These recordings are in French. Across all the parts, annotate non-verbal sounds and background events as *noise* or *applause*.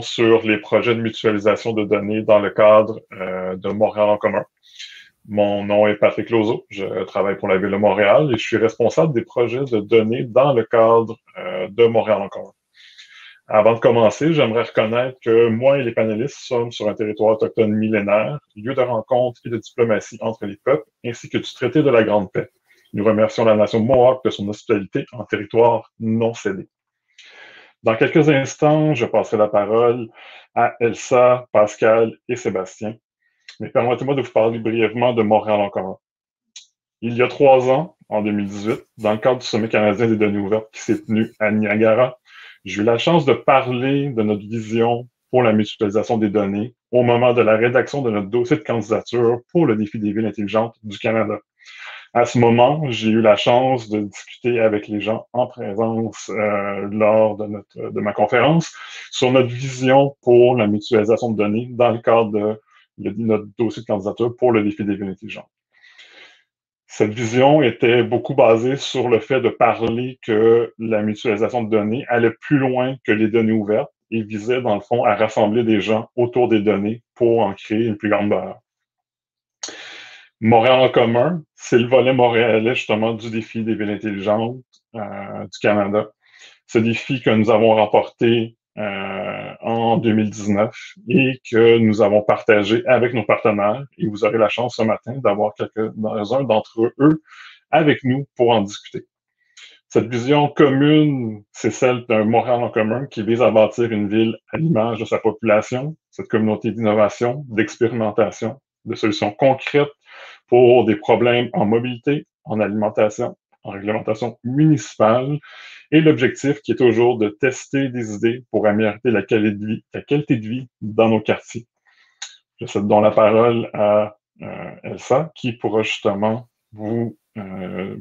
sur les projets de mutualisation de données dans le cadre euh, de Montréal en commun. Mon nom est Patrick Lozo, je travaille pour la Ville de Montréal et je suis responsable des projets de données dans le cadre euh, de Montréal en commun. Avant de commencer, j'aimerais reconnaître que moi et les panélistes sommes sur un territoire autochtone millénaire, lieu de rencontre et de diplomatie entre les peuples, ainsi que du traité de la Grande Paix. Nous remercions la nation Mohawk de son hospitalité en territoire non cédé. Dans quelques instants, je passerai la parole à Elsa, Pascal et Sébastien. Mais permettez-moi de vous parler brièvement de Montréal en commun. Il y a trois ans, en 2018, dans le cadre du Sommet canadien des données ouvertes qui s'est tenu à Niagara, j'ai eu la chance de parler de notre vision pour la mutualisation des données au moment de la rédaction de notre dossier de candidature pour le défi des villes intelligentes du Canada. À ce moment, j'ai eu la chance de discuter avec les gens en présence euh, lors de, notre, de ma conférence sur notre vision pour la mutualisation de données dans le cadre de, notre dossier de candidature pour le défi des villes intelligentes. Cette vision était beaucoup basée sur le fait de parler que la mutualisation de données allait plus loin que les données ouvertes et visait, dans le fond, à rassembler des gens autour des données pour en créer une plus grande valeur. Montréal en commun, c'est le volet montréalais justement du défi des villes intelligentes euh, du Canada. Ce défi que nous avons remporté euh, en 2019 et que nous avons partagé avec nos partenaires. Et vous aurez la chance ce matin d'avoir quelques-uns d'entre eux avec nous pour en discuter. Cette vision commune, c'est celle d'un Montréal en commun qui vise à bâtir une ville à l'image de sa population, cette communauté d'innovation, d'expérimentation, de solutions concrètes pour des problèmes en mobilité, en alimentation, en réglementation municipale. Et l'objectif qui est toujours de tester des idées pour améliorer la qualité de vie, dans nos quartiers. Je cède donc la parole à euh, Elsa qui pourra justement vous, euh,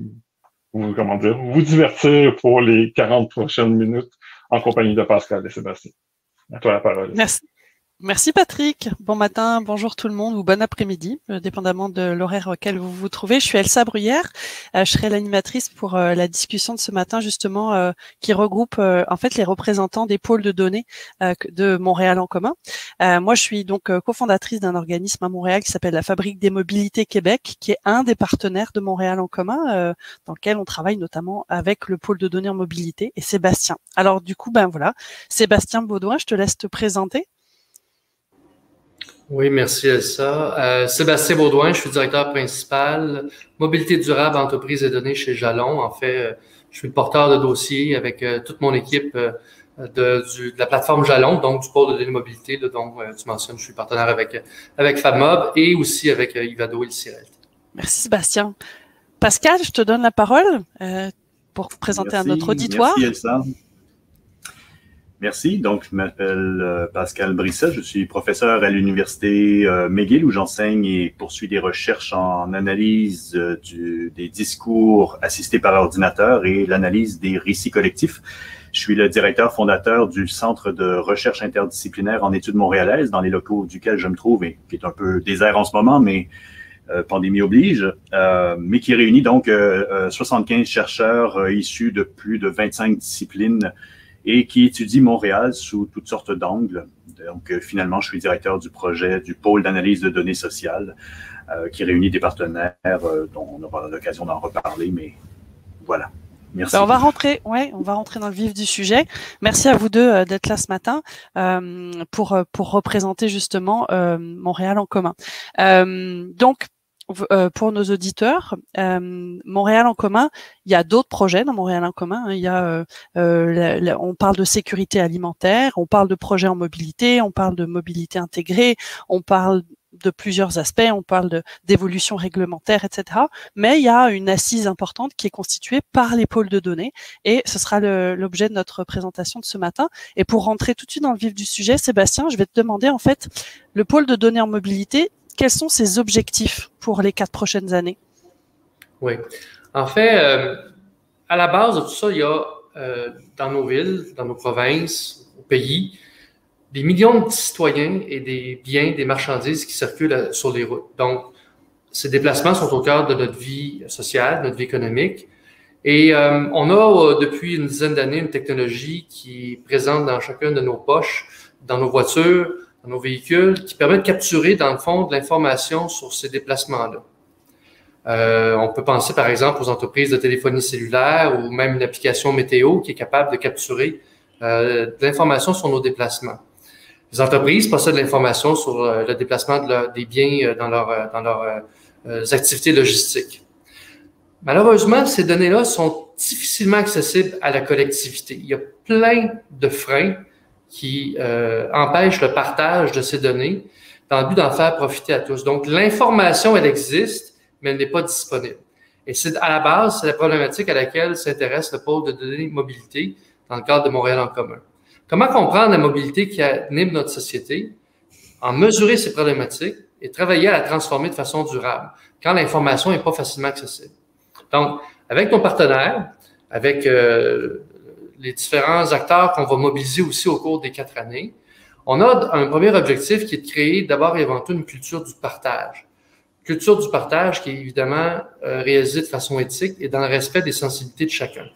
vous, comment dire, vous divertir pour les 40 prochaines minutes en compagnie de Pascal et Sébastien. À toi la parole. Merci. Merci Patrick. Bon matin, bonjour tout le monde ou bon après-midi, euh, dépendamment de l'horaire auquel vous vous trouvez. Je suis Elsa Bruyère. Euh, je serai l'animatrice pour euh, la discussion de ce matin justement qui regroupe en fait les représentants des pôles de données de Montréal en commun. moi, je suis donc cofondatrice d'un organisme à Montréal qui s'appelle la Fabrique des Mobilités Québec, qui est un des partenaires de Montréal en commun, dans lequel on travaille notamment avec le pôle de données en mobilité et Sébastien. Alors du coup, ben voilà, Sébastien Baudouin, je te laisse te présenter. Oui, merci Elsa. Euh, Sébastien Baudouin, je suis directeur principal mobilité durable, entreprise et données chez Jalon. En fait, euh, je suis le porteur de dossier avec euh, toute mon équipe de, la plateforme Jalon, donc du pôle de données mobilité, dont tu mentionnes, je suis partenaire avec, avec FabMob et aussi avec Ivado et le CIRELT. Merci Sébastien. Pascal, je te donne la parole pour présenter à notre auditoire. Merci Elsa. Merci. Donc, je m'appelle euh, Pascal Brissa. Je suis professeur à l'Université euh, McGill où j'enseigne et poursuis des recherches en analyse euh, des discours assistés par ordinateur et l'analyse des récits collectifs. Je suis le directeur fondateur du Centre de recherche interdisciplinaire en études montréalaises, dans les locaux duquel je me trouve et qui est un peu désert en ce moment, mais pandémie oblige, mais qui réunit donc 75 chercheurs issus de plus de 25 disciplines et qui étudie Montréal sous toutes sortes d'angles. Donc, euh, finalement, je suis directeur du projet du pôle d'analyse de données sociales euh, qui réunit des partenaires euh, dont on aura l'occasion d'en reparler, mais voilà. Merci. Ben, on va rentrer, ouais, on va rentrer dans le vif du sujet. Merci à vous deux d'être là ce matin pour pour représenter justement Montréal en commun. donc euh, pour nos auditeurs, euh, Montréal en commun, il y a d'autres projets dans Montréal en commun. Hein. Il y a, euh, on parle de sécurité alimentaire, on parle de projets en mobilité, on parle de mobilité intégrée, on parle de plusieurs aspects, on parle d'évolution réglementaire, etc. Mais il y a une assise importante qui est constituée par les pôles de données et ce sera l'objet de notre présentation de ce matin. Et pour rentrer tout de suite dans le vif du sujet, Sébastien, je vais te demander en fait, le pôle de données en mobilité, quels sont ses objectifs pour les quatre prochaines années? Oui. En fait, euh, à la base de tout ça, il y a euh, dans nos villes, dans nos provinces, au pays, des millions de citoyens et des biens, des marchandises qui circulent sur les routes. Donc, ces déplacements sont au cœur de notre vie sociale, notre vie économique. Et euh, on a depuis une dizaine d'années une technologie qui est présente dans chacune de nos poches dans nos voitures, nos véhicules, qui permet de capturer, dans le fond, de l'information sur ces déplacements-là. Euh, on peut penser, par exemple, aux entreprises de téléphonie cellulaire ou même une application météo qui est capable de capturer euh, de l'information sur nos déplacements. Les entreprises possèdent l'information sur euh, le déplacement des biens dans, leur, dans leurs activités logistiques. Malheureusement, ces données-là sont difficilement accessibles à la collectivité. Il y a plein de freins qui euh, empêchent le partage de ces données dans le but d'en faire profiter à tous. Donc, l'information, elle existe, mais elle n'est pas disponible. Et c'est à la base, c'est la problématique à laquelle s'intéresse le pôle de données mobilité dans le cadre de Montréal en commun. Comment comprendre la mobilité qui anime notre société, en mesurer ces problématiques et travailler à la transformer de façon durable quand l'information n'est pas facilement accessible. Donc, avec nos partenaires, avec euh, les différents acteurs qu'on va mobiliser aussi au cours des quatre années, on a un premier objectif qui est de créer d'abord et avant tout une culture du partage. Culture du partage qui est évidemment euh, réalisée de façon éthique et dans le respect des sensibilités de chacun.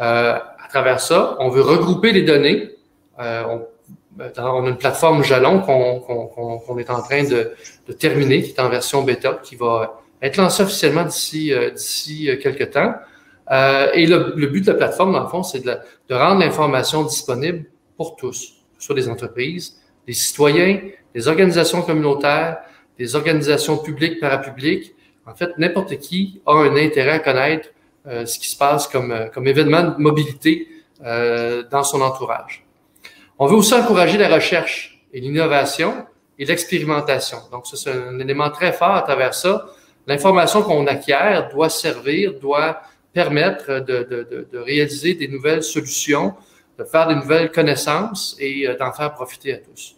Euh, à travers ça, on veut regrouper les données. On, on, a une plateforme Jalon qu'on est en train de, terminer, qui est en version bêta, qui va être lancé officiellement d'ici euh, d'ici euh, quelques temps. Euh, et le, le, but de la plateforme, le fond, c'est de, de, rendre l'information disponible pour tous, sur les entreprises, les citoyens, les organisations communautaires, les organisations publiques, parapubliques. En fait, n'importe qui a un intérêt à connaître euh, ce qui se passe comme, comme événement de mobilité euh, dans son entourage. On veut aussi encourager la recherche et l'innovation et l'expérimentation. Donc, c'est un élément très fort à travers ça l'information qu'on acquiert doit servir, doit permettre de, de, de, réaliser des nouvelles solutions, de faire des nouvelles connaissances et euh, d'en faire profiter à tous.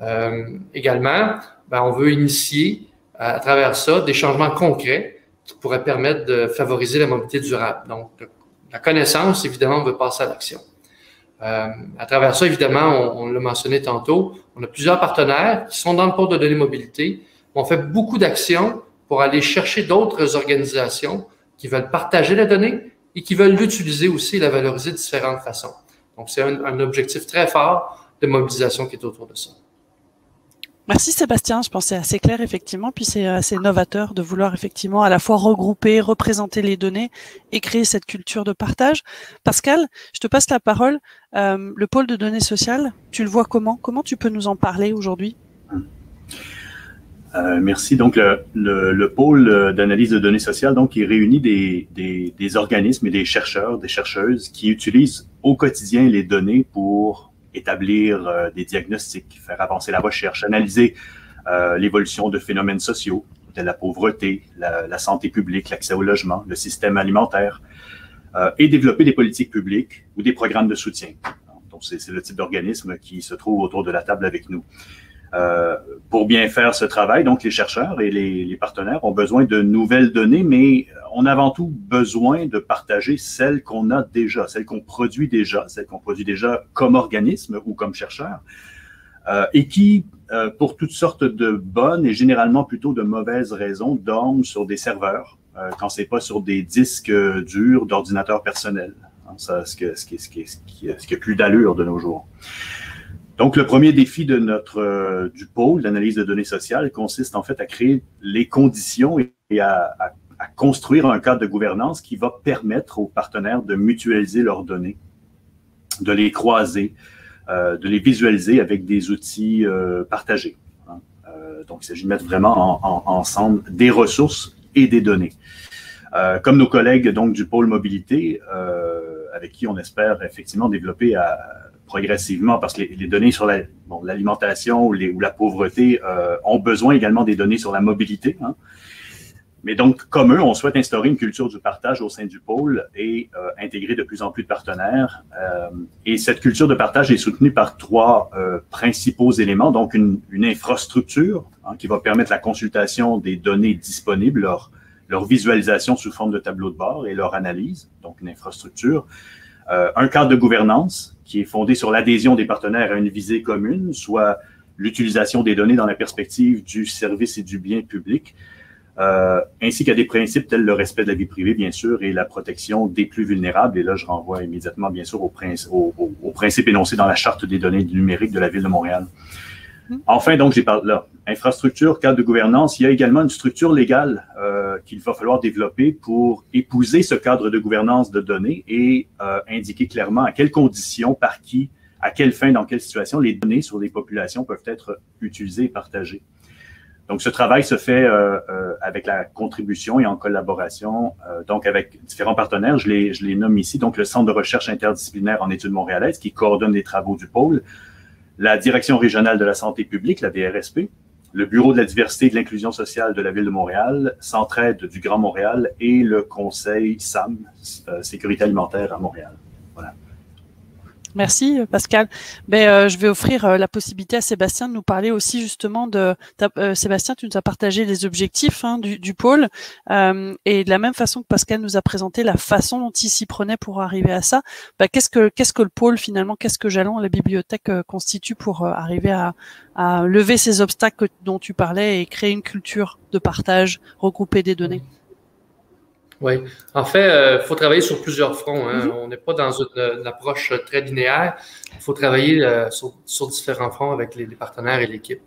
Euh, également, ben, on veut initier à, travers ça des changements concrets qui pourraient permettre de favoriser la mobilité durable. Donc, la connaissance, évidemment, on veut passer à l'action. Euh, à travers ça, évidemment, on, on l'a mentionné tantôt, on a plusieurs partenaires qui sont dans le port de données mobilité. On fait beaucoup d'actions pour aller chercher d'autres organisations qui veulent partager la donnée et qui veulent l'utiliser aussi et la valoriser de différentes façons. Donc, c'est un, objectif très fort de mobilisation qui est autour de ça. Merci Sébastien, je pense que c'est assez clair effectivement, puis c'est assez novateur de vouloir effectivement à la fois regrouper, représenter les données et créer cette culture de partage. Pascal, je te passe la parole. Euh, le pôle de données sociales, tu le vois comment? Comment tu peux nous en parler aujourd'hui? Euh, merci. Donc, le, le, le pôle d'analyse de données sociales, donc, il réunit des, des, des, organismes et des chercheurs, des chercheuses qui utilisent au quotidien les données pour établir euh, des diagnostics, faire avancer la recherche, analyser euh, l'évolution de phénomènes sociaux, de la pauvreté, la, la santé publique, l'accès au logement, le système alimentaire, euh, et développer des politiques publiques ou des programmes de soutien. Donc, c'est le type d'organisme qui se trouve autour de la table avec nous. Euh, pour bien faire ce travail, donc les chercheurs et les, les, partenaires ont besoin de nouvelles données, mais on a avant tout besoin de partager celles qu'on a déjà, celles qu'on produit déjà, celles qu'on produit déjà comme organisme ou comme chercheur, euh, et qui, euh, pour toutes sortes de bonnes et généralement plutôt de mauvaises raisons, dorment sur des serveurs euh, quand c'est pas sur des disques durs d'ordinateurs personnels. Hein, ça, ce, ce, qui, ce, a plus d'allure de nos jours. Donc, le premier défi de notre euh, du pôle d'analyse de données sociales consiste en fait à créer les conditions et, à, à, à, construire un cadre de gouvernance qui va permettre aux partenaires de mutualiser leurs données, de les croiser, euh, de les visualiser avec des outils euh, partagés. Hein. Euh, donc, il s'agit de mettre vraiment en, en, ensemble des ressources et des données. Euh, comme nos collègues donc du pôle mobilité, avec qui on espère effectivement développer à progressivement parce que les, les données sur l'alimentation bon, ou, ou, la pauvreté euh, ont besoin également des données sur la mobilité. Hein. Mais donc, comme eux, on souhaite instaurer une culture du partage au sein du pôle et euh, intégrer de plus en plus de partenaires. Euh, et cette culture de partage est soutenue par trois principaux éléments. Donc, une, une infrastructure hein, qui va permettre la consultation des données disponibles, leur, leur visualisation sous forme de tableau de bord et leur analyse. Donc, une infrastructure. Un cadre de gouvernance qui est fondé sur l'adhésion des partenaires à une visée commune, soit l'utilisation des données dans la perspective du service et du bien public. euh, ainsi qu'à des principes tels le respect de la vie privée, bien sûr, et la protection des plus vulnérables. Et là, je renvoie immédiatement, bien sûr, aux principes au, énoncés dans la Charte des données numériques de la Ville de Montréal. Mm-hmm. Enfin, donc, j'ai parlé là, infrastructure, cadre de gouvernance, il y a également une structure légale euh, qu'il va falloir développer pour épouser ce cadre de gouvernance de données et euh, indiquer clairement à quelles conditions, par qui, à quelle fin, dans quelle situation les données sur les populations peuvent être utilisées et partagées. Donc, ce travail se fait euh, avec la contribution et en collaboration, donc avec différents partenaires. Je les, je les nomme ici. Donc, le Centre de recherche interdisciplinaire en études montréalaises qui coordonne les travaux du pôle, la Direction régionale de la santé publique, la DRSP, le Bureau de la diversité et de l'inclusion sociale de la Ville de Montréal, Centraide du Grand Montréal et le Conseil SAM, Sécurité alimentaire à Montréal. Merci Pascal. Ben, euh, je vais offrir euh, la possibilité à Sébastien de nous parler aussi justement de euh, Sébastien, tu nous as partagé les objectifs hein, du, du, pôle et de la même façon que Pascal nous a présenté la façon dont il s'y prenait pour arriver à ça. Ben, qu'est-ce que qu'est-ce que le pôle finalement, qu'est-ce que Jalon, la bibliothèque constitue pour arriver à, à lever ces obstacles dont tu parlais et créer une culture de partage, regrouper des données? Oui. En fait, il euh, faut travailler sur plusieurs fronts. Hein. Mm-hmm. On n'est pas dans une, approche très linéaire. Il faut travailler euh, sur, différents fronts avec les, partenaires et l'équipe.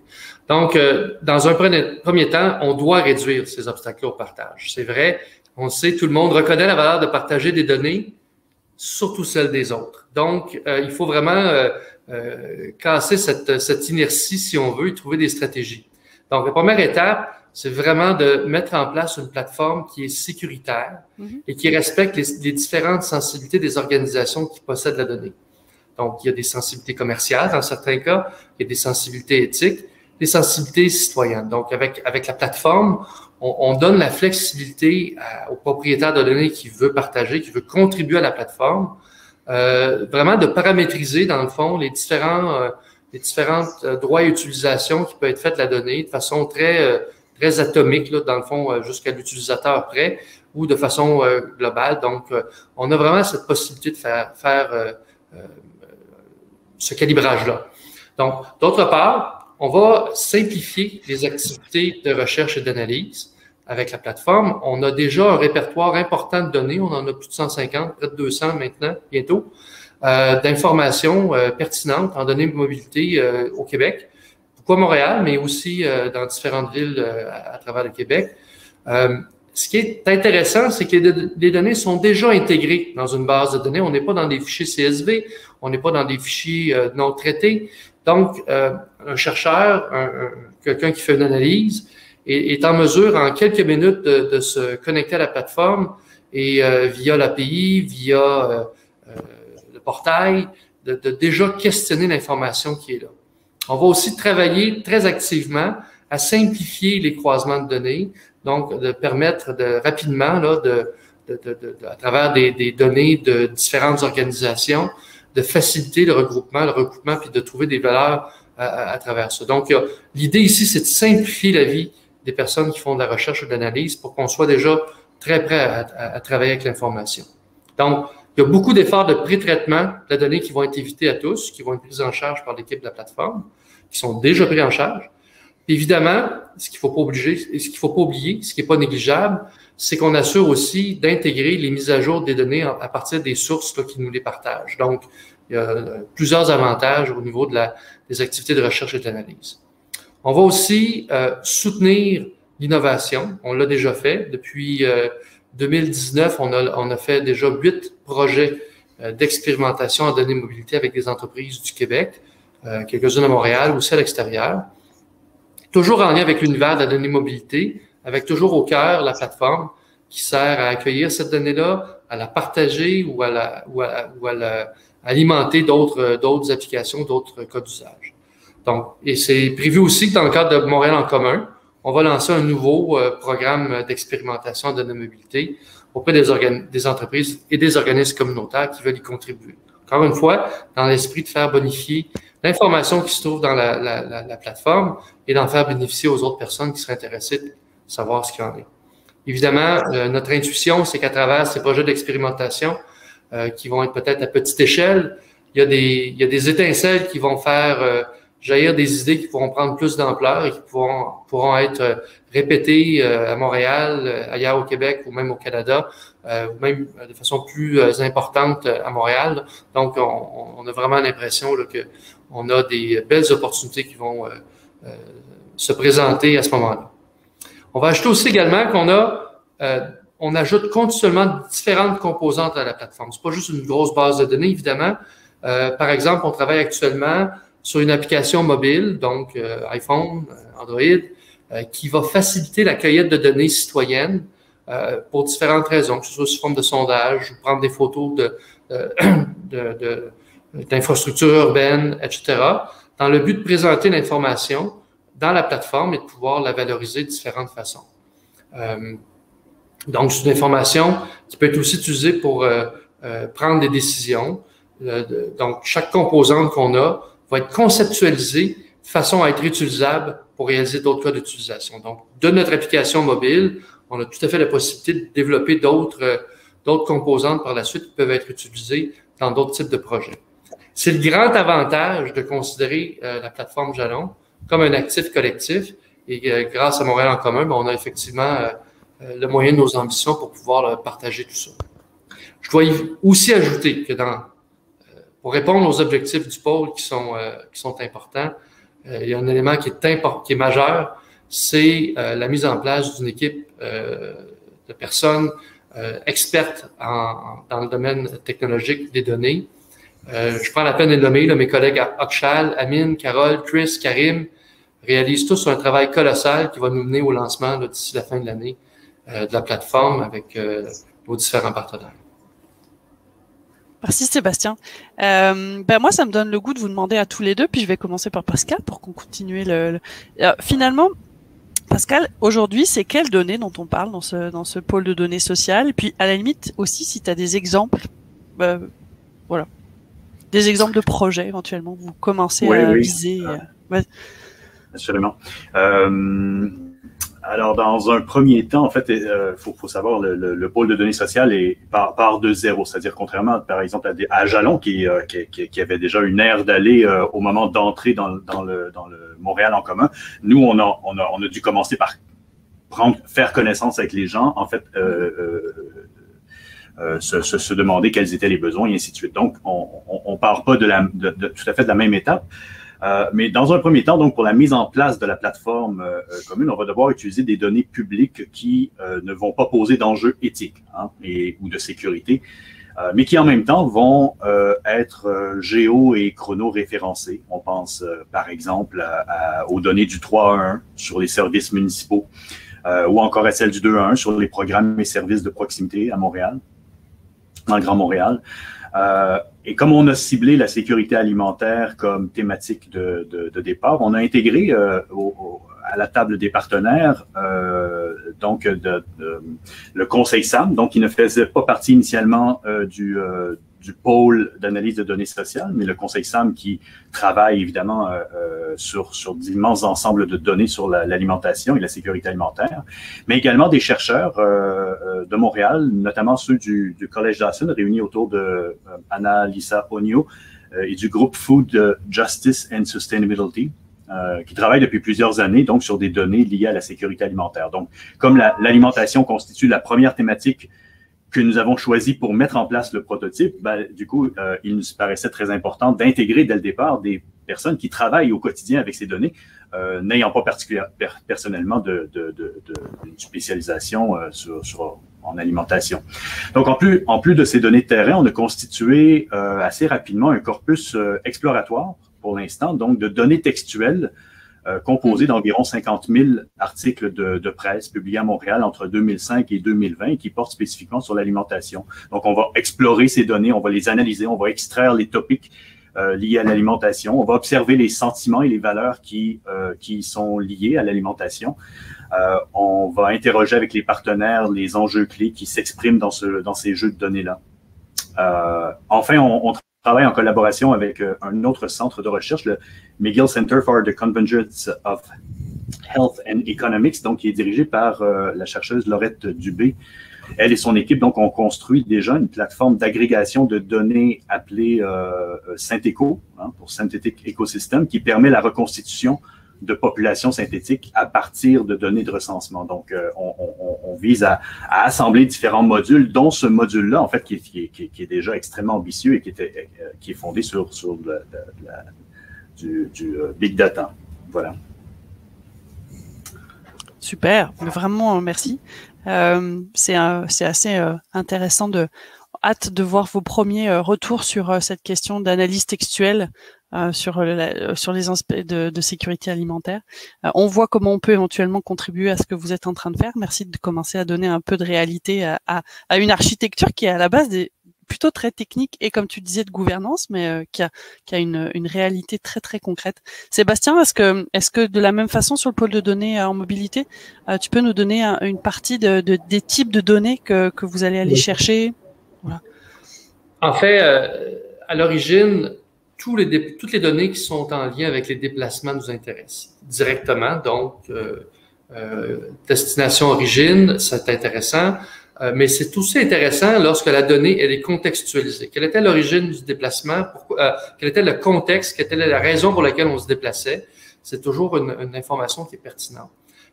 Donc, euh, dans un premier, temps, on doit réduire ces obstacles au partage. C'est vrai, on sait, tout le monde reconnaît la valeur de partager des données, surtout celles des autres. Donc, il faut vraiment casser cette, cette inertie, si on veut, et trouver des stratégies. Donc, la première étape, c'est vraiment de mettre en place une plateforme qui est sécuritaire mhm. et qui respecte les, différentes sensibilités des organisations qui possèdent la donnée. Donc, il y a des sensibilités commerciales dans certains cas, il y a des sensibilités éthiques, des sensibilités citoyennes. Donc, avec, avec la plateforme, on, on donne la flexibilité au propriétaire de données qui veut partager, qui veut contribuer à la plateforme, euh, vraiment de paramétriser, dans le fond, les différents, euh, les différents euh, droits et utilisations qui peuvent être faits de la donnée de façon très euh, très atomique, là, dans le fond, euh, jusqu'à l'utilisateur près ou de façon euh, globale. Donc, euh, on a vraiment cette possibilité de faire, faire ce calibrage-là. Donc, d'autre part, on va simplifier les activités de recherche et d'analyse avec la plateforme. On a déjà un répertoire important de données. On en a plus de 150, près de 200 maintenant, bientôt, d'informations pertinentes en données de mobilité au Québec pourquoi Montréal, mais aussi euh, dans différentes villes euh, à, travers le Québec? Euh, ce qui est intéressant, c'est que les, données sont déjà intégrées dans une base de données. On n'est pas dans des fichiers CSV, on n'est pas dans des fichiers non traités. Donc, un chercheur, quelqu'un qui fait une analyse, est, en mesure en quelques minutes de, se connecter à la plateforme et via l'API, via le portail, de déjà questionner l'information qui est là. On va aussi travailler très activement à simplifier les croisements de données, donc de permettre de rapidement, là, de, à travers des, données de différentes organisations, de faciliter le regroupement, le recoupement, puis de trouver des valeurs à, travers ça. Donc, l'idée ici, c'est de simplifier la vie des personnes qui font de la recherche ou de l'analyse pour qu'on soit déjà très prêt à, à, à travailler avec l'information. Donc, il y a beaucoup d'efforts de pré-traitement de la donnée qui vont être évités à tous, qui vont être pris en charge par l'équipe de la plateforme, qui sont déjà pris en charge. évidemment, ce qu'il faut pas obliger, ce qu'il faut pas oublier, ce qui est pas négligeable, c'est qu'on assure aussi d'intégrer les mises à jour des données à partir des sources là, qui nous les partagent. Donc, il y a plusieurs avantages au niveau de la, des activités de recherche et d'analyse. On va aussi euh, soutenir l'innovation. On l'a déjà fait depuis euh, 2019, on a, on a fait déjà huit projets euh, d'expérimentation en données mobilité avec des entreprises du Québec, euh, quelques-unes à Montréal, aussi à l'extérieur. Toujours en lien avec l'univers de la donnée mobilité, avec toujours au cœur la plateforme qui sert à accueillir cette donnée-là, à la partager ou à la, ou à, ou à la, alimenter d'autres, d'autres applications, d'autres cas d'usage. Donc, et c'est prévu aussi que dans le cadre de Montréal en commun, on va lancer un nouveau euh, programme d'expérimentation de la mobilité auprès des, des entreprises et des organismes communautaires qui veulent y contribuer. Encore une fois, dans l'esprit de faire bonifier l'information qui se trouve dans la, la, la, plateforme et d'en faire bénéficier aux autres personnes qui seraient intéressées de savoir ce qu'il en est. Évidemment, euh, notre intuition, c'est qu'à travers ces projets d'expérimentation euh, qui vont être peut-être à petite échelle, il y, a des, il y a des étincelles qui vont faire jaillir des idées qui pourront prendre plus d'ampleur et qui pourront, pourront être répétées à Montréal, ailleurs au Québec ou même au Canada, ou même de façon plus importante à Montréal. Donc, on, on a vraiment l'impression qu'on a des belles opportunités qui vont se présenter à ce moment-là. On va ajouter aussi également qu'on a, euh, on ajoute continuellement différentes composantes à la plateforme. C'est pas juste une grosse base de données, évidemment. Euh, par exemple, on travaille actuellement sur une application mobile, donc euh, iPhone, Android, qui va faciliter la cueillette de données citoyennes pour différentes raisons, que ce soit sous forme de sondage, prendre des photos de, *clears throat* d'infrastructures urbaines, etc., dans le but de présenter l'information dans la plateforme et de pouvoir la valoriser de différentes façons. Euh, donc, c'est une information qui peut être aussi utilisée pour euh, euh, prendre des décisions. donc, chaque composante qu'on a va être conceptualisée de façon à être utilisable pour réaliser d'autres cas d'utilisation. Donc, de notre application mobile, on a tout à fait la possibilité de développer d'autres d'autres composantes par la suite qui peuvent être utilisées dans d'autres types de projets. C'est le grand avantage de considérer la plateforme Jalon comme un actif collectif. Et euh, grâce à Montréal en commun, ben, on a effectivement euh, euh, le moyen de nos ambitions pour pouvoir partager tout ça. Je dois aussi ajouter que dans, pour répondre aux objectifs du pôle qui sont, qui sont importants, il y a un élément qui est, important, qui est majeur, c'est la mise en place d'une équipe de personnes expertes en, dans le domaine technologique des données. je prends la peine de nommer mes collègues Akshal, Amine, Carole, Chris, Karim, réalisent tous un travail colossal qui va nous mener au lancement d'ici la fin de l'année euh, de la plateforme avec euh, nos différents partenaires. Merci Sébastien. Euh, ben moi, ça me donne le goût de vous demander à tous les deux, puis je vais commencer par Pascal pour qu'on continue le. finalement, Pascal, aujourd'hui, c'est quelles données dont on parle dans ce dans ce pôle de données sociales? Et puis, à la limite aussi, si tu as des exemples, voilà, des exemples de projets éventuellement, vous commencez à viser. Absolument. Euh, alors, dans un premier temps, en fait, il euh, faut, faut, savoir, le, le, pôle de données sociales est, part, part de zéro. C'est-à-dire, contrairement, par exemple, à, à Jalon, qui, euh, qui, qui, avait déjà une aire d'aller euh, au moment d'entrer dans, dans, le, dans le Montréal en commun, nous, on a, on a, on a dû commencer par prendre, faire connaissance avec les gens, en fait, se, se, se, demander quels étaient les besoins et ainsi de suite. Donc, on ne part pas de, la, de, de, tout à fait de la même étape. Euh, mais dans un premier temps, donc pour la mise en place de la plateforme euh, euh, commune, on va devoir utiliser des données publiques qui ne vont pas poser d'enjeux éthiques hein, et, ou de sécurité, mais qui en même temps vont être géo et chrono-référencées. On pense par exemple aux données du 3 à 1 sur les services municipaux ou encore à celles du 2 à 1 sur les programmes et services de proximité à Montréal, dans le Grand Montréal. Euh, et comme on a ciblé la sécurité alimentaire comme thématique de, de, de départ, on a intégré euh, au, à la table des partenaires euh, donc de, le Conseil SAM, donc qui ne faisait pas partie initialement euh, du, euh, du pôle d'analyse de données sociales, mais le Conseil SAM qui travaille évidemment euh, euh, sur, sur d'immenses ensembles de données sur l'alimentation et la sécurité alimentaire, mais également des chercheurs euh, de Montréal, notamment ceux du, du Collège Dawson, réunis autour de Anna Lisa Onio et du groupe Food Justice and Sustainability, qui travaille depuis plusieurs années donc sur des données liées à la sécurité alimentaire. Donc, comme l'alimentation constitue la première thématique que nous avons choisi pour mettre en place le prototype, ben, du coup, euh, il nous paraissait très important d'intégrer dès le départ des personnes qui travaillent au quotidien avec ces données, euh, n'ayant pas particulièrement personnellement de, de, de, de spécialisation euh, sur, sur, en alimentation. Donc, en plus, en plus de ces données de terrain, on a constitué euh, assez rapidement un corpus euh, exploratoire pour l'instant, donc de données textuelles euh, composé d'environ 50 000 articles de, de, presse publiés à Montréal entre 2005 et 2020 qui portent spécifiquement sur l'alimentation. Donc, on va explorer ces données, on va les analyser, on va extraire les topics euh, liés à l'alimentation, on va observer les sentiments et les valeurs qui, euh, qui sont liés à l'alimentation. Euh, on va interroger avec les partenaires les enjeux clés qui s'expriment dans, ce, dans ces jeux de données-là. Euh, enfin, on, on travaille en collaboration avec euh, un autre centre de recherche, le McGill Center for the Convergence of Health and Economics, donc qui est dirigé par euh, la chercheuse Laurette Dubé. Elle et son équipe donc ont construit déjà une plateforme d'agrégation de données appelée euh, hein, pour Synthetic Ecosystem qui permet la reconstitution de populations synthétiques à partir de données de recensement. Donc, euh, on, vise à, assembler différents modules, dont ce module-là, en fait, qui, est déjà extrêmement ambitieux et qui, euh, est fondé sur, sur le, le, la, du, euh, big data. Voilà. Super, vraiment merci. C'est assez intéressant de hâte de voir vos premiers retours sur cette question d'analyse textuelle euh, sur, la, sur les aspects de, de sécurité alimentaire. Euh, on voit comment on peut éventuellement contribuer à ce que vous êtes en train de faire. Merci de commencer à donner un peu de réalité à, à, à une architecture qui est à la base des, plutôt très technique et comme tu disais de gouvernance, mais euh, qui a, qui a une, une, réalité très très concrète. Sébastien, est-ce que, est-ce que de la même façon sur le pôle de données en mobilité, euh, tu peux nous donner un, une partie de, de, des types de données que, que vous allez aller oui. chercher? Voilà. En fait, euh, à l'origine, les toutes les données qui sont en lien avec les déplacements nous intéressent directement. Donc, euh, euh, destination origine, c'est intéressant, euh, mais c'est aussi intéressant lorsque la donnée elle est contextualisée. Quelle était l'origine du déplacement? Pourquoi, euh, Quel était le contexte? Quelle était la raison pour laquelle on se déplaçait? C'est toujours une, une, information qui est pertinente.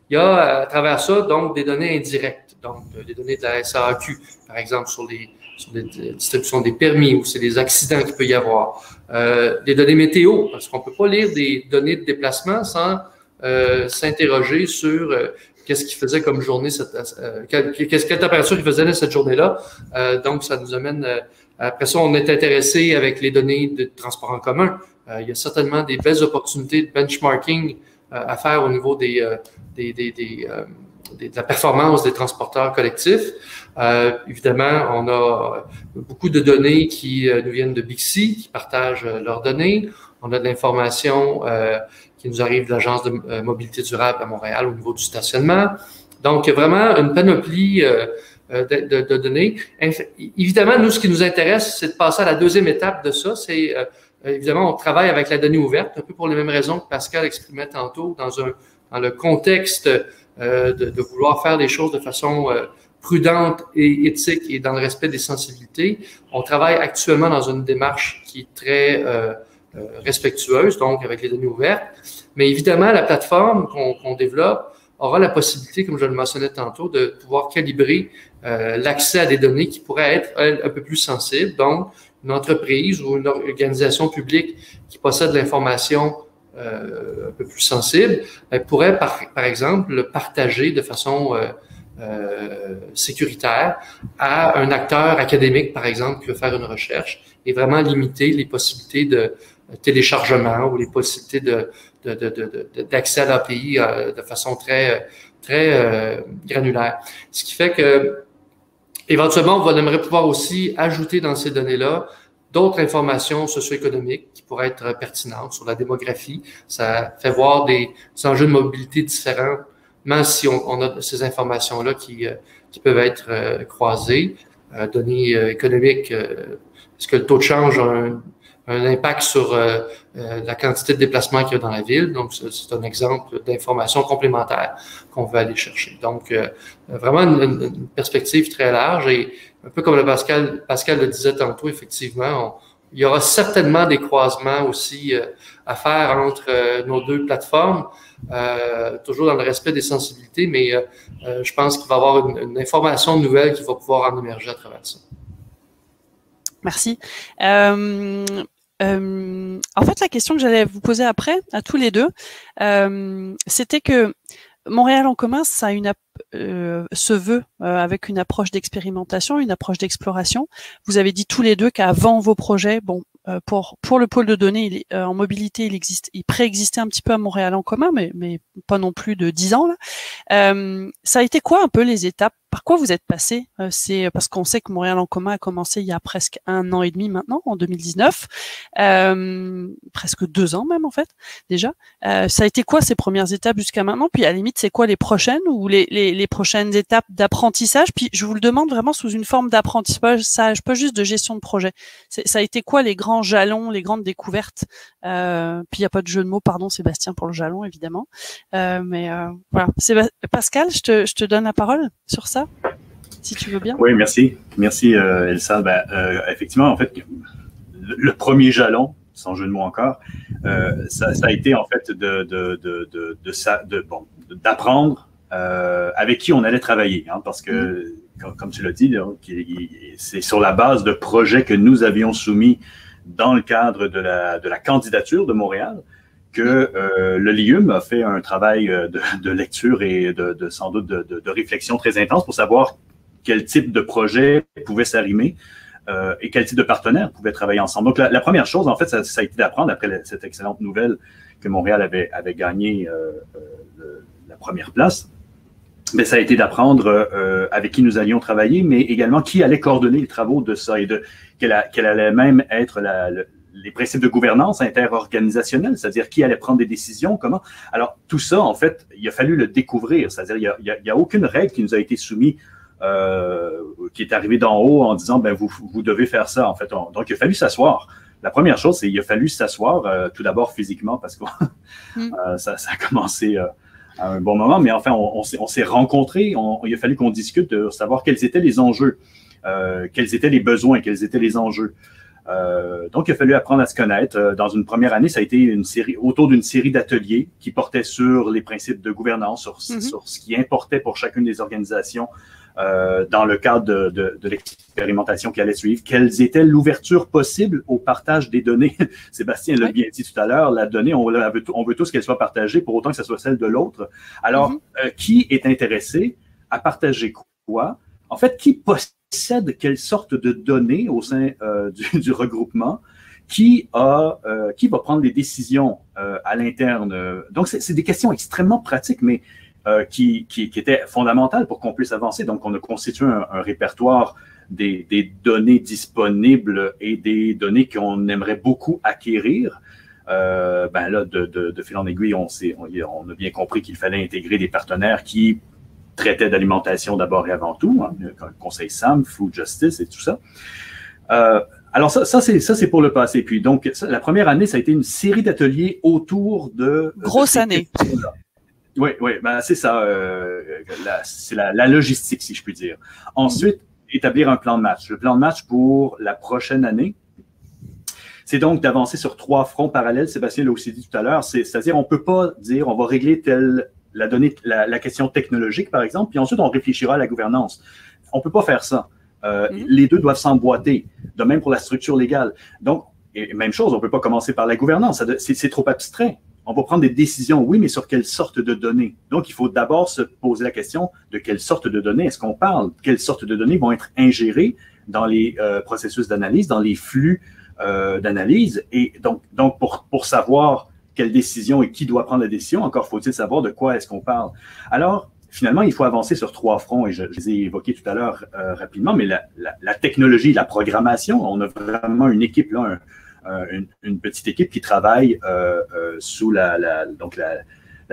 Il y a à travers ça donc des données indirectes, donc des données de la SAQ, par exemple sur les sur les des permis ou c'est des accidents qu'il peut y avoir. Euh, des données météo, parce qu'on peut pas lire des données de déplacement sans euh, s'interroger sur euh, qu'est-ce qu'il faisait comme journée, cette, euh, qu'est-ce quelle température il faisait cette journée-là. Euh, donc, ça nous amène. Euh, après ça, on est intéressé avec les données de transport en commun. il y a certainement des belles opportunités de benchmarking à faire au niveau des, des, des, des de la performance des transporteurs collectifs. Euh, évidemment, on a beaucoup de données qui euh, nous viennent de Bixi, qui partagent euh, leurs données. On a de l'information euh, qui nous arrive de l'Agence de mobilité durable à Montréal au niveau du stationnement. Donc, vraiment une panoplie de, données. Évidemment, nous, ce qui nous intéresse, c'est de passer à la deuxième étape de ça. C'est évidemment, on travaille avec la donnée ouverte, un peu pour les mêmes raisons que Pascal exprimait tantôt, dans, un, dans le contexte de, vouloir faire des choses de façon prudente et éthique et dans le respect des sensibilités. On travaille actuellement dans une démarche qui est très euh, euh respectueuse, donc avec les données ouvertes. Mais évidemment, la plateforme qu'on qu développe aura la possibilité, comme je le mentionnais tantôt, de pouvoir calibrer euh, l'accès à des données qui pourraient être elles, un peu plus sensibles. Donc, une entreprise ou une organisation publique qui possède l'information euh, un peu plus sensible, elle pourrait, par, par exemple, le partager de façon euh, euh, sécuritaire à un acteur académique, par exemple, qui veut faire une recherche et vraiment limiter les possibilités de téléchargement ou les possibilités de, d'accès de, de, à l'API euh, de façon très, très euh, granulaire. Ce qui fait que, éventuellement, on aimerait pouvoir aussi ajouter dans ces données-là d'autres informations socio-économiques qui pourraient être pertinentes sur la démographie. Ça fait voir des, enjeux de mobilité différents, même si on, on a ces informations-là qui, euh, qui peuvent être euh, croisées. Euh, données économiques, est-ce que le taux de change a un, un impact sur la quantité de déplacements qu'il y a dans la ville? Donc, c'est un exemple d'information complémentaire qu'on veut aller chercher. Donc, vraiment une, une, perspective très large et un peu comme le Pascal, Pascal le disait tantôt, effectivement, on, il y aura certainement des croisements aussi à faire entre nos deux plateformes, euh, toujours dans le respect des sensibilités, mais je pense qu'il va y avoir une, information nouvelle qui va pouvoir en émerger à travers ça. Merci. Euh, euh, en fait, la question que j'allais vous poser après, à tous les deux, euh, c'était que Montréal en commun, ça euh, se veut euh, avec une approche d'expérimentation, une approche d'exploration. Vous avez dit tous les deux qu'avant vos projets, bon, euh, pour pour le pôle de données euh, en mobilité, il existe, il préexistait un petit peu à Montréal en commun, mais mais pas non plus de dix ans là. Euh, ça a été quoi un peu les étapes Par quoi vous êtes passé C'est parce qu'on sait que Montréal en commun a commencé il y a presque un an et demi maintenant, en 2019, presque deux ans même en fait déjà. ça a été quoi ces premières étapes jusqu'à maintenant? Puis à la limite, c'est quoi les prochaines ou les, les, les prochaines étapes d'apprentissage? Puis je vous le demande vraiment sous une forme d'apprentissage, pas juste de gestion de projet. Ça a été quoi les grands jalons, les grandes découvertes? Euh, puis il n'y a pas de jeu de mots, pardon Sébastien pour le jalon évidemment. Euh, mais euh, voilà, Pascal, je te, je te donne la parole sur ça. Si tu veux bien. Oui, merci. Merci, Elsa. Ben, effectivement, en fait, le premier jalon, sans jeu de mots encore, ça, a été en fait de, de, de, de, de bon, d'apprendre avec qui on allait travailler, hein, parce que mm comme, tu l'as dit, c'est sur la base de projets que nous avions soumis dans le cadre de la, de la candidature de Montréal que euh, le LIUM a fait un travail euh, de, lecture et de, sans doute de, réflexion très intense pour savoir quel type de projet pouvait s'arrimer euh, et quel type de partenaires pouvaient travailler ensemble. Donc, la, première chose, en fait, ça, a été d'apprendre, après cette excellente nouvelle que Montréal avait, avait gagné la première place, mais ça a été d'apprendre euh, avec qui nous allions travailler, mais également qui allait coordonner les travaux de ça et de quelle, allait même être les principes de gouvernance interorganisationnelle, c'est-à-dire qui allait prendre des décisions, comment. Alors tout ça, en fait, il a fallu le découvrir, c'est-à-dire il n'y a, aucune règle qui nous a été soumise, euh, qui est arrivée d'en haut en disant ben vous, vous devez faire ça. En fait, donc il a fallu s'asseoir. La première chose, c'est qu'il a fallu s'asseoir, euh, tout d'abord physiquement, parce que *laughs* mm. ça, ça, a commencé à un bon moment, mais enfin, on, s'est rencontrés, il a fallu qu'on discute de savoir quels étaient les enjeux, euh, quels étaient les besoins, quels étaient les enjeux. Euh, donc, il a fallu apprendre à se connaître. Euh, dans une première année, ça a été une série, autour d'une série d'ateliers qui portaient sur les principes de gouvernance, sur, sur, ce qui importait pour chacune des organisations euh, dans le cadre de, de, de l'expérimentation qui allait suivre, quelles étaient l'ouverture possible au partage des données? *laughs* Sébastien l'a bien dit tout à l'heure, la donnée, on veut, on veut tous qu'elle soit partagée pour autant que ce soit celle de l'autre. Alors, mm-hmm. euh, qui est intéressé à partager quoi? En fait, qui possède quelle sorte de données au sein euh, *laughs* du, regroupement? Euh, qui va prendre les décisions à l'interne? Donc, c'est des questions extrêmement pratiques, mais euh, qui, qui, qui, était fondamental pour qu'on puisse avancer. Donc, on a constitué un, répertoire des, données disponibles et des données qu'on aimerait beaucoup acquérir. Euh, ben là, de, fil en aiguille, on a bien compris qu'il fallait intégrer des partenaires qui traitaient d'alimentation d'abord et avant tout, hein, le Conseil SAM, Food Justice et tout ça. Euh, alors ça, ça c'est ça c'est pour le passé. Puis donc la première année, ça a été une série d'ateliers autour de grosse année. Oui, oui, ben c'est ça. Euh, c'est la, logistique, si je puis dire. Ensuite, établir un plan de match. Le plan de match pour la prochaine année, c'est donc d'avancer sur trois fronts parallèles. Sébastien l'a aussi dit tout à l'heure. C'est-à-dire, on ne peut pas dire on va régler telle la donnée, la, question technologique, par exemple, puis ensuite on réfléchira à la gouvernance. On ne peut pas faire ça. Euh, mm-hmm. Les deux doivent s'emboîter. De même pour la structure légale. Donc, et même chose, on ne peut pas commencer par la gouvernance. C'est trop abstrait on va prendre des décisions, oui, mais sur quelle sorte de données. Donc, il faut d'abord se poser la question de quelle sorte de données est-ce qu'on parle, quelles sortes de données vont être ingérées dans les euh, processus d'analyse, dans les flux euh, d'analyse? Et donc, donc pour, pour savoir quelle décision et qui doit prendre la décision, encore faut-il savoir de quoi est-ce qu'on parle. Alors, finalement, il faut avancer sur trois fronts, et je, les ai évoqués tout à l'heure euh, rapidement, mais la, technologie, la programmation, on a vraiment une équipe, là, un, une, petite équipe qui travaille euh, euh, sous la, donc la,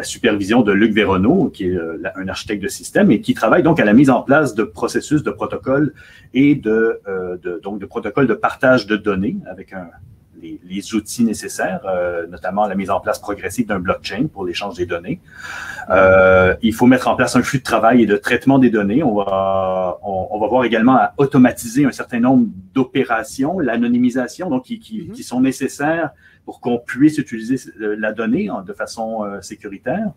supervision de Luc Véronneau, qui est un architecte de système, et qui travaille donc à la mise en place de processus, de protocoles et de donc de protocoles de partage de données avec un, les, outils nécessaires, euh, notamment la mise en place progressive d'un blockchain pour l'échange des données. Euh, il faut mettre en place un flux de travail et de traitement des données. On va, on, va voir également à automatiser un certain nombre d'opérations, l'anonymisation, donc qui, qui, mm-hmm. qui, sont nécessaires pour qu'on puisse utiliser la donnée de façon euh, sécuritaire.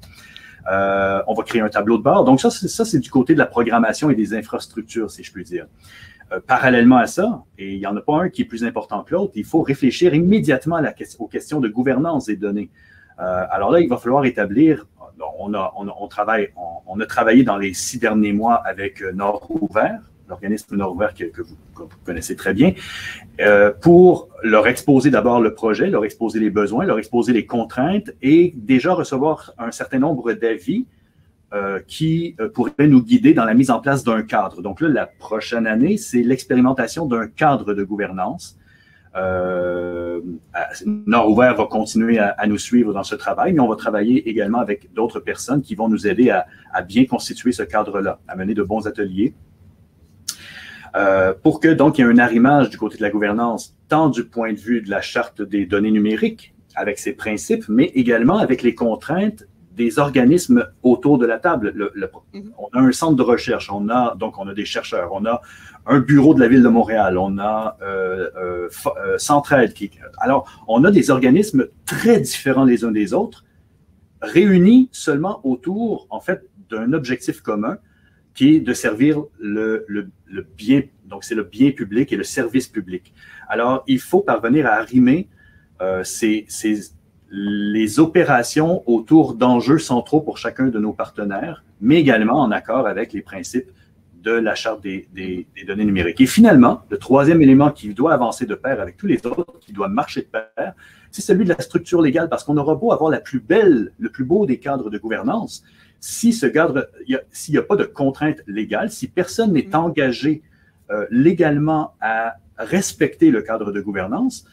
Euh, on va créer un tableau de bord. Donc ça, ça c'est du côté de la programmation et des infrastructures, si je puis dire. Euh, parallèlement à ça, et il n'y en a pas un qui est plus important que l'autre, il faut réfléchir immédiatement aux questions de gouvernance des données. Euh, alors là, il va falloir établir, on a, on, travaille, on, a travaillé dans les six derniers mois avec euh, Nord Ouvert, l'organisme Nord Ouvert que, vous, connaissez très bien, pour leur exposer d'abord le projet, leur exposer les besoins, leur exposer les contraintes et déjà recevoir un certain nombre d'avis euh, qui euh, pourrait nous guider dans la mise en place d'un cadre. Donc là, la prochaine année, c'est l'expérimentation d'un cadre de gouvernance. Euh, Nord Ouvert va continuer à, nous suivre dans ce travail, mais on va travailler également avec d'autres personnes qui vont nous aider à, bien constituer ce cadre-là, à mener de bons ateliers. Euh, pour que donc il y ait un arrimage du côté de la gouvernance, tant du point de vue de la charte des données numériques avec ses principes, mais également avec les contraintes des organismes autour de la table. Mhm. On a un centre de recherche, on a donc on a des chercheurs, on a un bureau de la ville de Montréal, on a euh, euh, euh Centraide. Qui, alors, on a des organismes très différents les uns des autres, réunis seulement autour, en fait, d'un objectif commun qui est de servir le, le, le bien, donc c'est le bien public et le service public. Alors, il faut parvenir à arrimer euh, ces, ces, les opérations autour d'enjeux centraux pour chacun de nos partenaires, mais également en accord avec les principes de la charte des, des, des, données numériques. Et finalement, le troisième élément qui doit avancer de pair avec tous les autres, qui doit marcher de pair, c'est celui de la structure légale, parce qu'on aura beau avoir la plus belle, le plus beau des cadres de gouvernance, si ce cadre, s'il n'y a pas de contraintes légales, si personne n'est mm. engagé euh, légalement à respecter le cadre de gouvernance,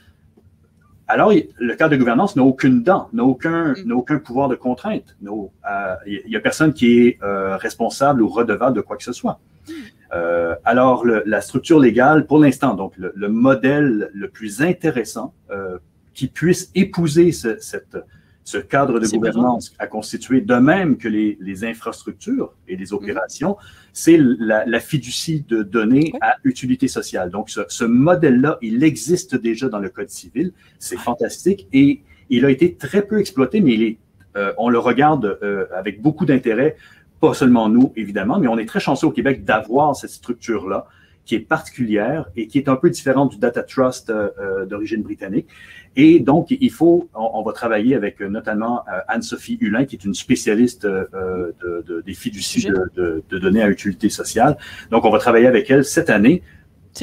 alors le cadre de gouvernance n'a aucune dent, n'a aucun, mm. aucun pouvoir de contrainte. Il euh, n'y a personne qui est euh, responsable ou redevable de quoi que ce soit. Mm. Euh, alors, le, la structure légale, pour l'instant, donc le, le, modèle le plus intéressant euh, qui puisse épouser ce, cette, ce cadre de gouvernance à constituer, de même que les, les infrastructures et les mm. opérations, c'est la, la, fiducie de données à utilité sociale. Donc, ce, ce modèle-là, il existe déjà dans le Code civil. C'est fantastique et il a été très peu exploité, mais il est, euh, on le regarde euh, avec beaucoup d'intérêt. Pas seulement nous, évidemment, mais on est très chanceux au Québec d'avoir cette structure-là qui est particulière et qui est un peu différente du Data Trust euh, euh d'origine britannique. Et donc, il faut, on, va travailler avec euh, notamment euh, Anne-Sophie Hulin, qui est une spécialiste euh, de, de, des fiducies de, de, données à utilité sociale. Donc, on va travailler avec elle cette année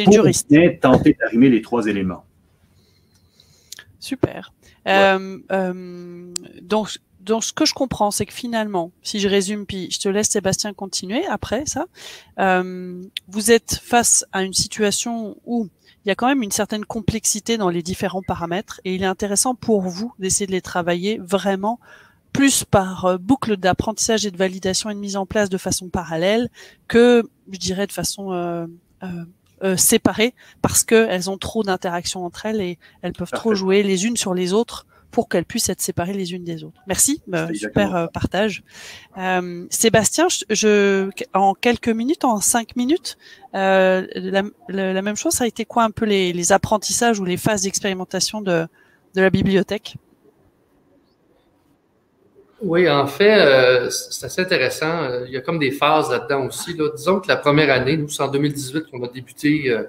pour juriste. bien tenter d'arrimer les trois éléments. Super. Ouais. Euh, donc, donc, ce que je comprends, c'est que finalement, si je résume, puis je te laisse Sébastien continuer après ça, euh, vous êtes face à une situation où il y a quand même une certaine complexité dans les différents paramètres et il est intéressant pour vous d'essayer de les travailler vraiment plus par euh, boucle d'apprentissage et de validation et de mise en place de façon parallèle que, je dirais, de façon euh, euh, euh séparée parce qu'elles ont trop d'interactions entre elles et elles peuvent trop jouer les unes sur les autres pour qu'elles puissent être séparées les unes des autres. Merci, euh, super euh, partage. Euh, Sébastien, je, en quelques minutes, en cinq minutes, euh, la, la, même chose, ça a été quoi un peu les, les apprentissages ou les phases d'expérimentation de, de la bibliothèque? Oui, en fait, euh, c'est assez intéressant. Il y a comme des phases là-dedans aussi. Là. Disons que la première année, nous, c'est en 2018 qu'on a débuté euh,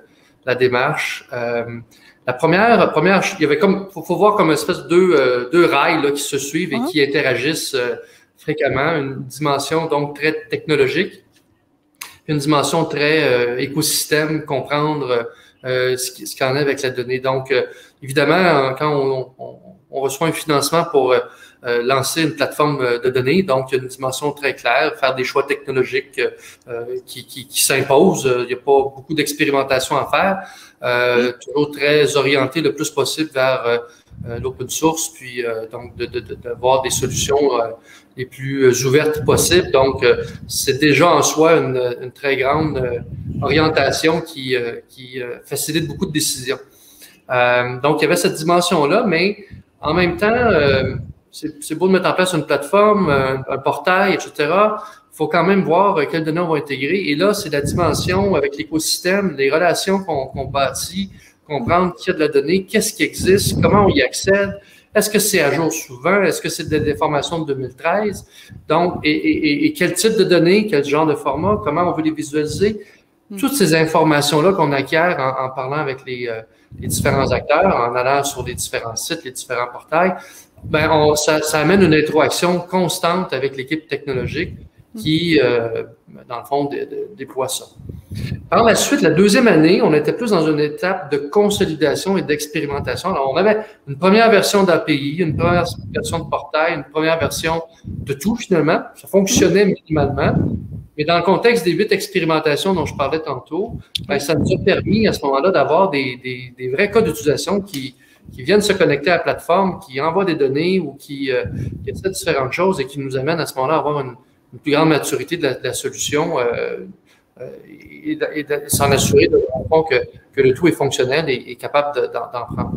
la démarche. Euh, la première, première, il y avait comme, faut, faut voir comme une espèce de deux, euh, deux rails là, qui se suivent et qui interagissent euh, fréquemment. Une dimension donc très technologique, une dimension très euh, écosystème, comprendre ce qu'il ce qu en est avec la donnée. Donc, évidemment, quand on, on, on, reçoit un financement pour lancer une plateforme de données, donc il y a une dimension très claire, faire des choix technologiques qui, qui, qui s'imposent. Il n'y a pas beaucoup d'expérimentation à faire. Euh, toujours très orienté le plus possible vers euh, euh, l'open source, puis donc d'avoir de, de, des solutions les plus ouvertes possibles. Donc, c'est déjà en soi une, une très grande orientation qui, qui facilite beaucoup de décisions. donc, il y avait cette dimension-là, mais en même temps, c'est beau de mettre en place une plateforme, un, un portail, etc faut quand même voir euh, quelles données on va intégrer. Et là, c'est la dimension avec l'écosystème, les relations qu'on qu bâtit, comprendre qu'il y a de la donnée, qu'est-ce qui existe, comment on y accède, est-ce que c'est à jour souvent, est-ce que c'est des informations de 2013, donc, et, et, et, quel type de données, quel genre de format, comment on veut les visualiser? Hmm. Toutes ces informations-là qu'on acquiert en, en, parlant avec les, euh, les, différents acteurs, en allant sur les différents sites, les différents portails, ben on, ça, ça amène une interaction constante avec l'équipe technologique qui, euh, dans le fond, déploie ça. Par la suite, la deuxième année, on était plus dans une étape de consolidation et d'expérimentation. Alors, on avait une première version d'API, une première version de portail, une première version de tout, finalement. Ça fonctionnait minimalement. Mais dans le contexte des huit expérimentations dont je parlais tantôt, ben, ça nous a permis à ce moment-là d'avoir des, des, des, vrais cas d'utilisation qui, qui viennent se connecter à la plateforme, qui envoient des données ou qui, euh, qui différentes choses et qui nous amènent à ce moment-là à avoir une, plus grande maturité de la, solution euh, euh et, et, s'en assurer de, que, que, le tout est fonctionnel et, et capable d'en prendre.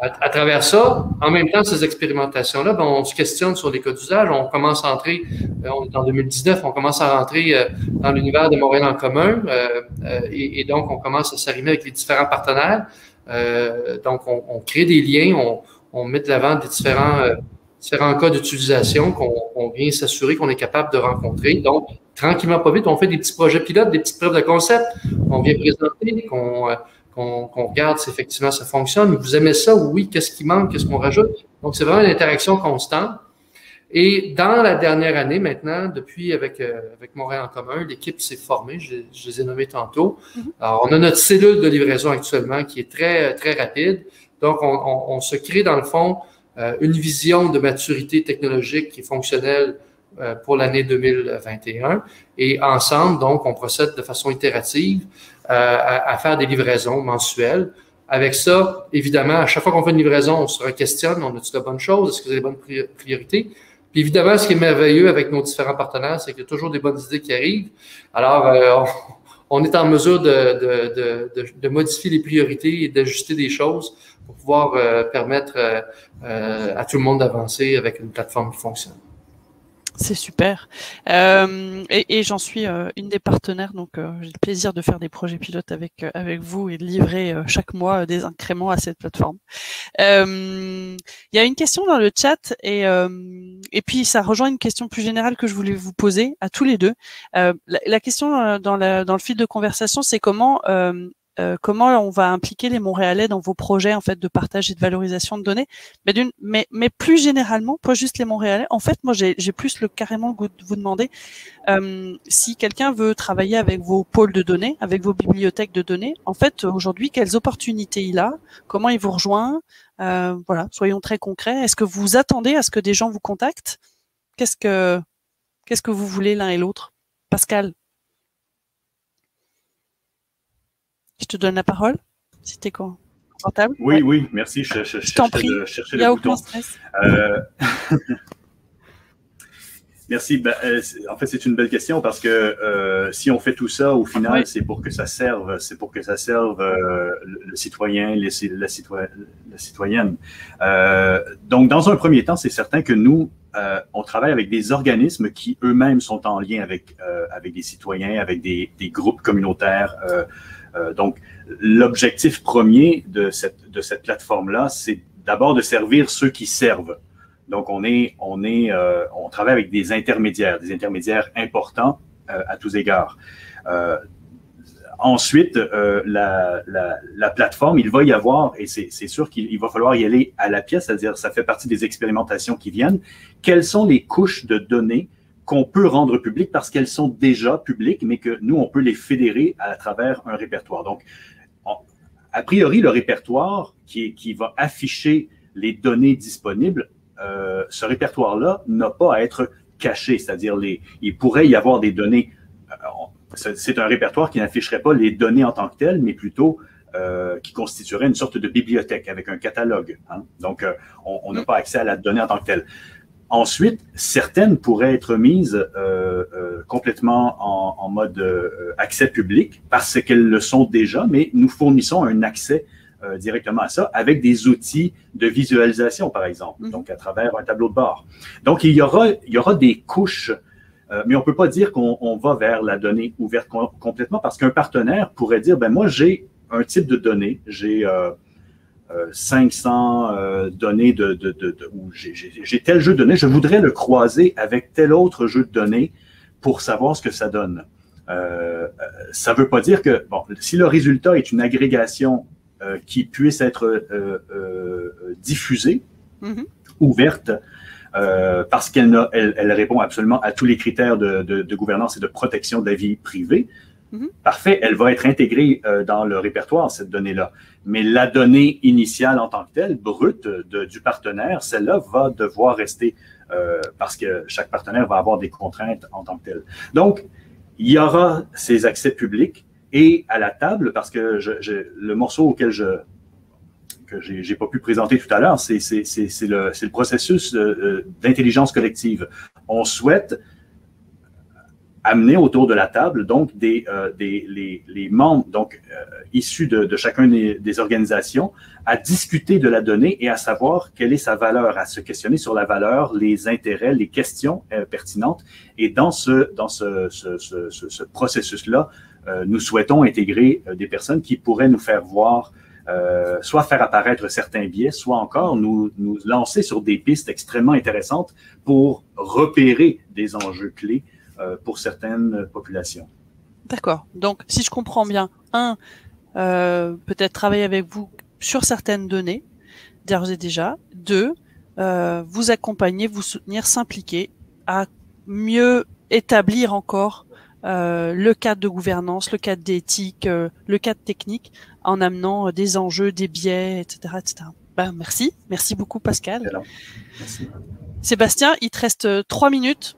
à, travers ça, en même temps, ces expérimentations-là, ben, on se questionne sur les cas d'usage. On commence à entrer, euh, en 2019, on commence à rentrer euh, dans l'univers de Montréal en commun. Euh, et, donc, on commence à s'arrimer avec les différents partenaires. Donc, on, crée des liens, on, met de l'avant des différents, différents cas d'utilisation qu'on vient s'assurer qu'on est capable de rencontrer. Donc, tranquillement, pas vite, on fait des petits projets pilotes, des petites preuves de concept. On vient présenter, qu'on qu'on regarde si effectivement ça fonctionne. Vous aimez ça? Oui. Qu'est-ce qui manque? Qu'est-ce qu'on rajoute? Donc, c'est vraiment une interaction constante. Et dans la dernière année, maintenant, depuis avec, euh, avec Montréal en commun, l'équipe s'est formée, je, les ai nommés tantôt. Mm-hmm. Alors, on a notre cellule de livraison actuellement qui est très, très rapide. Donc, on, se crée, dans le fond, euh, une vision de maturité technologique qui est fonctionnelle euh, pour l'année 2021. Et ensemble, donc, on procède de façon itérative euh, à, faire des livraisons mensuelles. Avec ça, évidemment, à chaque fois qu'on fait une livraison, on se questionne, on a-tu de bonnes choses, est-ce que c'est des bonnes priorités? Puis évidemment, ce qui est merveilleux avec nos différents partenaires, c'est qu'il y a toujours des bonnes idées qui arrivent. Alors, euh, on, est en mesure de, de, de, de, modifier les priorités et d'ajuster des choses pour pouvoir euh, permettre à tout le monde d'avancer avec une plateforme qui fonctionne. C'est super. Euh, et, j'en suis euh, une des partenaires, donc euh, j'ai le plaisir de faire des projets pilotes avec avec vous et de livrer chaque mois des incréments à cette plateforme. Il y a une question dans le chat et et puis ça rejoint une question plus générale que je voulais vous poser à tous les deux. La, question dans le fil de conversation, c'est comment euh, comment on va impliquer les Montréalais dans vos projets en fait de partage et de valorisation de données, mais, plus généralement, pas juste les Montréalais. En fait, moi, j'ai plus le carrément le goût de vous demander euh, si quelqu'un veut travailler avec vos pôles de données, avec vos bibliothèques de données. En fait, aujourd'hui, quelles opportunités il a, comment il vous rejoint? Euh, voilà, soyons très concrets. Est-ce que vous attendez à ce que des gens vous contactent? Qu'est-ce que qu'est-ce que vous voulez l'un et l'autre? Pascal te donne la parole, si tu es confortable. Oui, oui, merci. Je, je, je t'en prie. Il n'y a aucun stress. Euh... *laughs* Merci. Ben, euh, en fait, c'est une belle question parce que euh, si on fait tout ça, au final, c'est pour que ça serve, c'est pour que ça serve euh, le, citoyen, les, la, la, citoyenne. donc, dans un premier temps, c'est certain que nous, on travaille avec des organismes qui eux-mêmes sont en lien avec avec des citoyens, avec des, des groupes communautaires. Euh, donc, l'objectif premier de cette, de cette plateforme-là, c'est d'abord de servir ceux qui servent. Donc, on est, on est, euh, on travaille avec des intermédiaires, des intermédiaires importants euh, à tous égards. ensuite, la, la, la, plateforme, il va y avoir, et c'est sûr qu'il va falloir y aller à la pièce, c'est-à-dire ça fait partie des expérimentations qui viennent. Quelles sont les couches de données qu'on peut rendre publiques parce qu'elles sont déjà publiques, mais que nous, on peut les fédérer à travers un répertoire. Donc, a priori, le répertoire qui, qui va afficher les données disponibles, euh, ce répertoire-là n'a pas à être caché, c'est-à-dire les, il pourrait y avoir des données. Euh, c'est un répertoire qui n'afficherait pas les données en tant que telles, mais plutôt euh, qui constituerait une sorte de bibliothèque avec un catalogue. Hein. Donc, euh, on n'a pas accès à la donnée en tant que telle. Ensuite, certaines pourraient être mises euh, euh, complètement en, mode euh, accès public parce qu'elles le sont déjà, mais nous fournissons un accès directement à ça avec des outils de visualisation, par exemple, mhm. donc à travers un tableau de bord. Donc, il y aura, il y aura des couches, mais on peut pas dire qu'on va vers la donnée ouverte complètement parce qu'un partenaire pourrait dire, ben moi, j'ai un type de données, j'ai 500 euh, données de, de, de, j'ai tel jeu de données, je voudrais le croiser avec tel autre jeu de données pour savoir ce que ça donne. Euh, ça ne veut pas dire que, bon, si le résultat est une agrégation euh, qui puisse être diffusée, mm-hmm. ouverte, parce qu'elle elle, elle, répond absolument à tous les critères de, de, gouvernance et de protection de la vie privée, Mhm. Parfait, elle va être intégrée euh, dans le répertoire, cette donnée-là. Mais la donnée initiale en tant que telle, brute du partenaire, celle-là va devoir rester euh, parce que chaque partenaire va avoir des contraintes en tant que telle. Donc, il y aura ces accès publics et à la table, parce que le morceau auquel je que j'ai pas pu présenter tout à l'heure, c'est le, le processus euh, d'intelligence collective. On souhaite amener autour de la table donc des, des les, les, membres donc issus de, de chacun des, des, organisations à discuter de la donnée et à savoir quelle est sa valeur, à se questionner sur la valeur, les intérêts, les questions pertinentes. Et dans ce dans ce, ce, ce, ce processus là, nous souhaitons intégrer des personnes qui pourraient nous faire voir euh, soit faire apparaître certains biais, soit encore nous, nous lancer sur des pistes extrêmement intéressantes pour repérer des enjeux clés euh, pour certaines populations. D'accord. Donc, si je comprends bien, un, euh, peut-être travailler avec vous sur certaines données, d'ores et déjà. Deux, euh, vous accompagner, vous soutenir, s'impliquer à mieux établir encore euh, le cadre de gouvernance, le cadre d'éthique, euh, le cadre technique, en amenant euh, des enjeux, des biais, etc. etc. Ben, merci, merci beaucoup Pascal. Merci. Sébastien, il te reste trois minutes.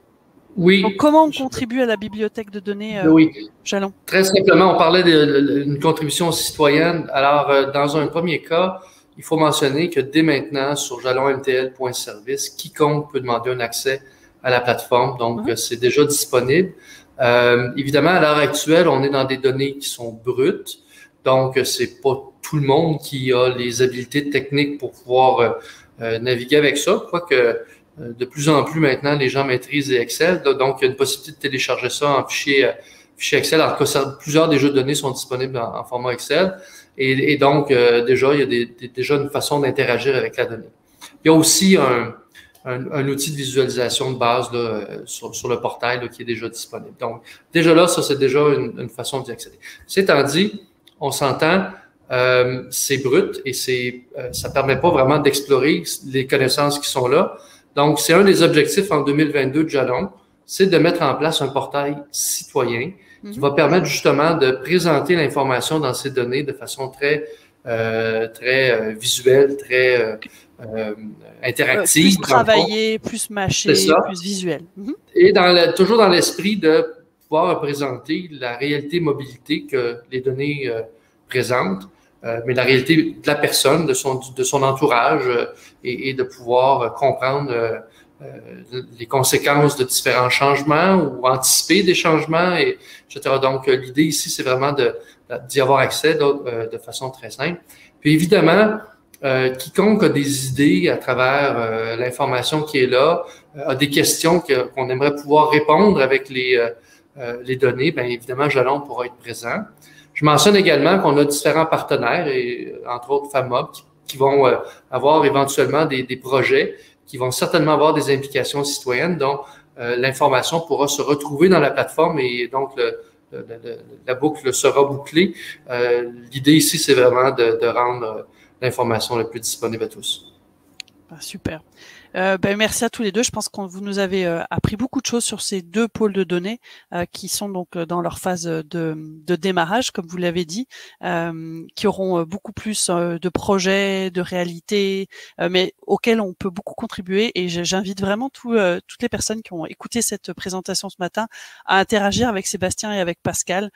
Oui. Donc, comment on contribue à la bibliothèque de données Oui. Jalon Très simplement, on parlait d'une contribution citoyenne. Alors, dans un premier cas, il faut mentionner que dès maintenant, sur jalonmtl.service, quiconque peut demander un accès à la plateforme. Donc, mhm. c'est déjà disponible. Euh, évidemment, à l'heure actuelle, on est dans des données qui sont brutes, donc c'est pas tout le monde qui a les habiletés techniques pour pouvoir euh, euh, naviguer avec ça. Quoique de plus en plus maintenant, les gens maîtrisent Excel, donc il y a une possibilité de télécharger ça en fichier, fichier Excel. Alors plusieurs des jeux de données sont disponibles en, format Excel, et, donc déjà il y a déjà une façon d'interagir avec la donnée. Il y a aussi un, outil de visualisation de base euh, sur, le portail qui est déjà disponible. Donc, déjà là, ça, c'est déjà une, façon d'y accéder. C'est étant dit, on s'entend, euh, c'est brut et c'est, euh, ça permet pas vraiment d'explorer les connaissances qui sont là. Donc, c'est un des objectifs en 2022 de Jalon, c'est de mettre en place un portail citoyen qui va permettre justement de présenter l'information dans ces données de façon très euh, très euh, visuelle, très euh, interactive. Plus travaillé, plus mâché, plus visuel. Mhm. Et dans toujours dans l'esprit de pouvoir représenter la réalité mobilité que les données présentent, mais la réalité de la personne, de son, de son entourage, et, et, de pouvoir comprendre les conséquences de différents changements ou anticiper des changements, et, etc. Donc, l'idée ici, c'est vraiment d'y avoir accès de, de façon très simple. Puis évidemment, euh, quiconque a des idées à travers euh, l'information qui est là, euh, a des questions qu'on aimerait pouvoir répondre avec les, les données, bien évidemment, Jalon pourra être présent. Je mentionne également qu'on a différents partenaires, et entre autres FAMOB, qui, vont avoir éventuellement des, des, projets qui vont certainement avoir des implications citoyennes, dont l'information pourra se retrouver dans la plateforme et donc le, la boucle sera bouclée. L'idée ici, c'est vraiment de, de rendre l'information la plus disponible à tous. Ah, super. Euh, ben, merci à tous les deux. Je pense que vous nous avez euh, appris beaucoup de choses sur ces deux pôles de données euh, qui sont donc dans leur phase de, de démarrage, comme vous l'avez dit, qui auront beaucoup plus de projets, de réalités, mais auxquels on peut beaucoup contribuer. Et j'invite vraiment tout, toutes les personnes qui ont écouté cette présentation ce matin à interagir avec Sébastien et avec Pascal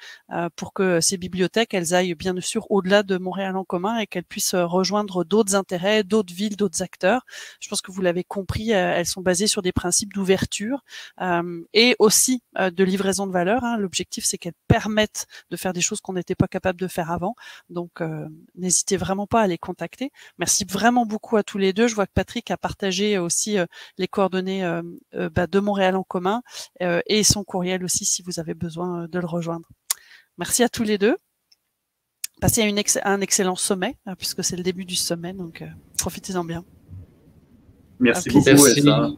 pour que ces bibliothèques, elles aillent bien sûr au-delà de Montréal en commun et qu'elles puissent rejoindre d'autres intérêts, d'autres villes, d'autres acteurs. Je pense que vous l'avez compris, euh, elles sont basées sur des principes d'ouverture euh, et aussi euh, de livraison de valeur. Hein. L'objectif, c'est qu'elles permettent de faire des choses qu'on n'était pas capable de faire avant. Donc, n'hésitez vraiment pas à les contacter. Merci vraiment beaucoup à tous les deux. Je vois que Patrick a partagé aussi les coordonnées bah, de Montréal en commun et son courriel aussi si vous avez besoin de le rejoindre. Merci à tous les deux. Passez un excellent sommet, hein, puisque c'est le début du sommet, donc profitez-en bien. Merci beaucoup, Elsa.